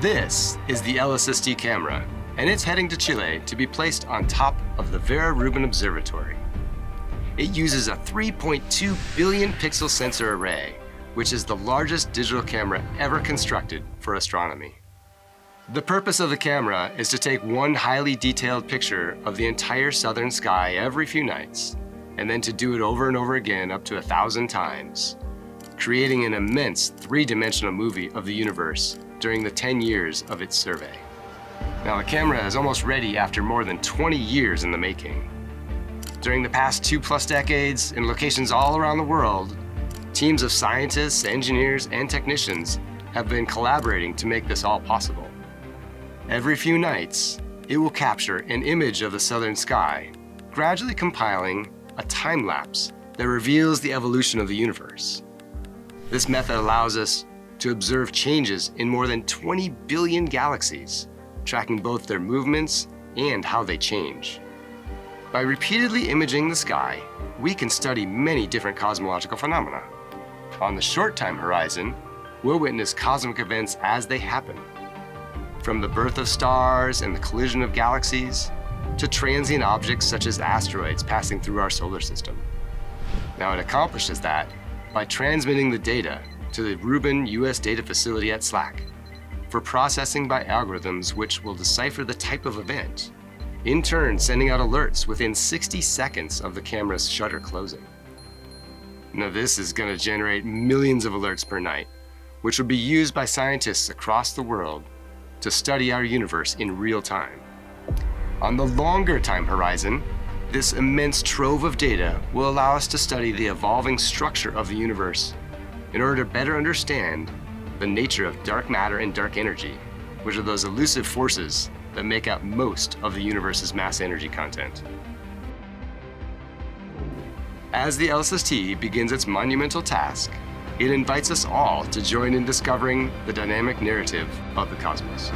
This is the LSST camera, and it's heading to Chile to be placed on top of the Vera Rubin Observatory. It uses a 3.2 billion pixel sensor array, which is the largest digital camera ever constructed for astronomy. The purpose of the camera is to take one highly detailed picture of the entire southern sky every few nights, and then to do it over and over again up to a thousand times, creating an immense three-dimensional movie of the universe during the 10 years of its survey. Now the camera is almost ready after more than 20 years in the making. During the past two plus decades, in locations all around the world, teams of scientists, engineers, and technicians have been collaborating to make this all possible. Every few nights, it will capture an image of the southern sky, gradually compiling a time lapse that reveals the evolution of the universe. This method allows us to observe changes in more than 20 billion galaxies, tracking both their movements and how they change. By repeatedly imaging the sky, we can study many different cosmological phenomena. On the short time horizon, we'll witness cosmic events as they happen, from the birth of stars and the collision of galaxies, to transient objects such as asteroids passing through our solar system. Now it accomplishes that by transmitting the data to the Rubin US Data Facility at SLAC for processing by algorithms which will decipher the type of event, in turn sending out alerts within 60 seconds of the camera's shutter closing. Now this is going to generate millions of alerts per night, which will be used by scientists across the world to study our universe in real time. On the longer time horizon, this immense trove of data will allow us to study the evolving structure of the universe in order to better understand the nature of dark matter and dark energy, which are those elusive forces that make up most of the universe's mass energy content. As the LSST begins its monumental task, it invites us all to join in discovering the dynamic narrative of the cosmos.